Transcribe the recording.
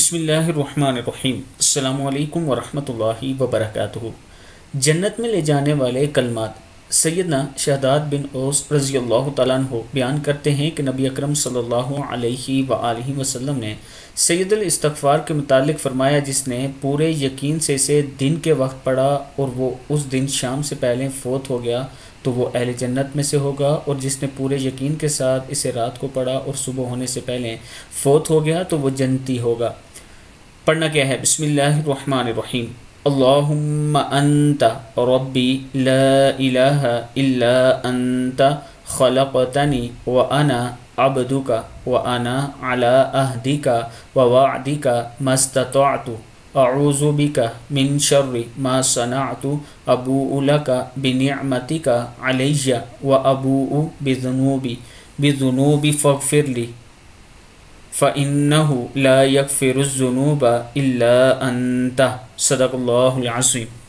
بسم اللہ الرحمن الرحیم۔ السلام علیکم ورحمۃ اللہ وبرکاتہ۔ جنت میں لے جانے والے کلمات۔ سیدنا شہداد بن اوس رضی اللہ تعالیٰ عنہ بیان کرتے ہیں کہ نبی اکرم صلی اللہ علیہ وآلہ وسلم نے سید الاستغفار کے متعلق فرمایا، جس نے پورے یقین سے اسے دن کے وقت پڑھا اور وہ اس دن شام سے پہلے فوت ہو گیا، تو وہ اہل جنت میں سے ہوگا۔ اور جس نے پورے یقین کے ساتھ اسے رات کو پڑھا اور صبح ہونے سے پہلے فوت ہو گیا، تو وہ جنتی ہوگا۔ پڑھنا کیا ہے؟ بسم اللہ الرحمن الرحیم۔ اللہم انت ربی لا الہ الا انت خلقتنی وانا عبدک وانا على عهدك ووعدك ما استطعت۔ اعوذ بك من شر ما صنعت۔ ابوء لك بنعمتك علي وابوء بذنوبي بذنوبي فاغفر لي فإنه لا يغفر الذنوب إلا أنت. صدق الله العظيم.